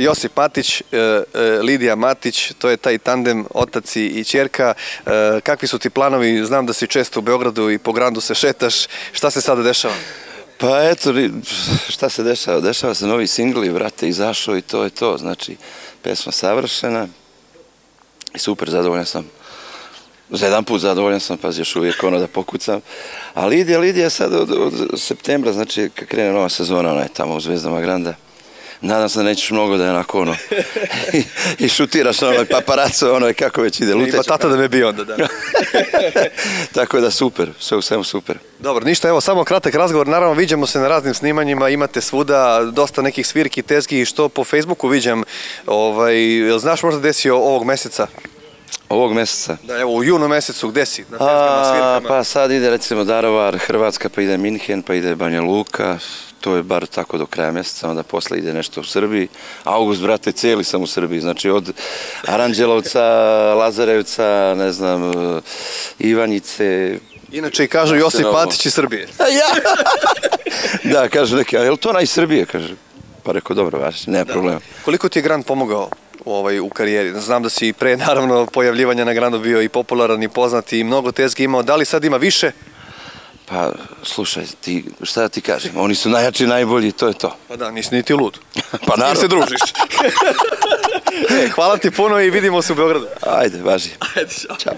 Josip Matić, e, e, Lidija Matić, to je taj tandem otac i ćerka. E, Kakvi su ti planovi? Znam da si često u Beogradu i po Grandu se šetaš. Šta se sada dešava? Pa eto, šta se dešava? Dešava se novi singl i vrate izašao i to je to. Znači, pesma savršena i super, zadovoljan sam. Za jedan put zadovoljan sam, pazi još uvijek ono da pokucam. A Lidija, Lidija sad od septembra, znači kad krene nova sezona, ona je tamo u Zvezdama Granda. Nadam se da nećeš mnogo da je onako ono i, i šutiraš na onoj paparaco, ono je kako već ide. Ima luteća tata da me bi onda, da. Tako da super, sve u svemu super. Dobro, ništa, evo samo kratak razgovor. Naravno, viđamo se na raznim snimanjima, imate svuda dosta nekih svirki, tezgi, što po Facebooku viđam. Ovaj, znaš možda gde si o- ovog meseca? Ovog meseca. Da, evo, u junu mesecu, gde si? Na A, svirkama? pa sad ide recimo Darovar, Hrvatska, pa ide Minhen, pa ide Banja Luka, to je bar tako do kraja mjeseca, onda posle ide nešto u Srbiji. August, brate, cijeli sam u Srbiji, znači od Aranđelovca, Lazarevca, ne znam, Ivanjice, Inače i kažu Josip. Matić iz Srbije. Ja! da, kaže neki, a je li to onaj iz Srbije, kaže. Pa rekao, dobro, vaš, nema problema. Koliko ti je Grand pomogao ovaj, u karijeri? Znam da si i pre, naravno, pojavljivanja na Grandu bio i popularan i poznat i mnogo tezgi imao. Da li sad ima više? Pa, slušaj, ti, šta da ti kažem, oni su najjači, najbolji, to je to. Pa da, nisi niti lud. Pa naravno. se družiš. e, hvala ti puno i vidimo se u Beogradu. Ajde, važi. Ajde, čao. Ćao.